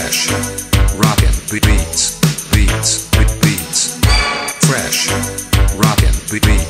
Fresh. Rockin', with beats, beats, with beats. Fresh. Rockin', with beats.